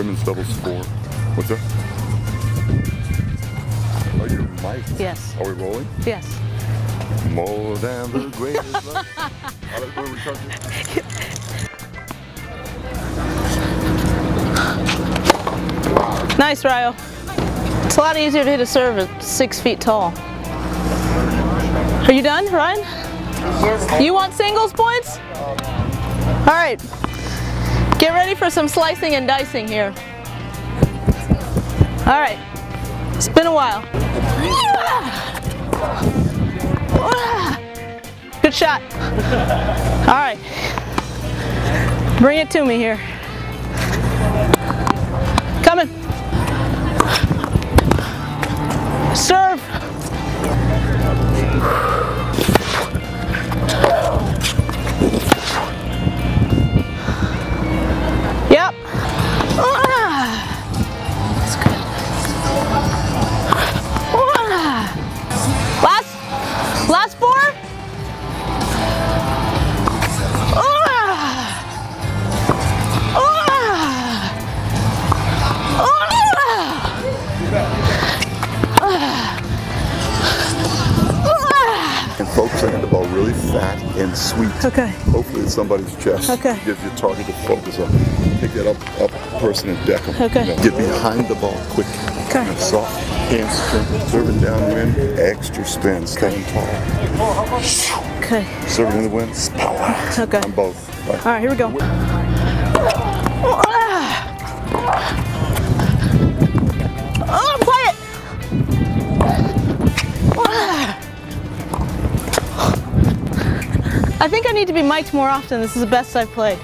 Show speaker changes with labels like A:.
A: This doubles four. What's that? Oh, you're
B: Yes.
A: Are we rolling?
B: Yes.
A: More than the greatest love. All right, where are we talking?
B: Nice, Ryo. It's a lot easier to hit a serve at six feet tall. Are you done, Ryan? You want singles points? All right. Get ready for some slicing and dicing here. All right. It's been a while. Good shot. All right. Bring it to me here.
A: Really fat and sweet.
B: Okay.
A: Hopefully it's somebody's chest.
B: Okay.
A: Give your target to focus on. Take that up, up person and deck 'em.
B: Okay.
A: Get behind the ball quick.
B: Okay.
A: And soft, hand spin, serving downwind, extra spin, standing tall.
B: Okay.
A: Serving in the wind, power.
B: Okay.
A: On both. Right.
B: All right, here we go. Oh, I think I need to be mic'd more often. This is the best I've played.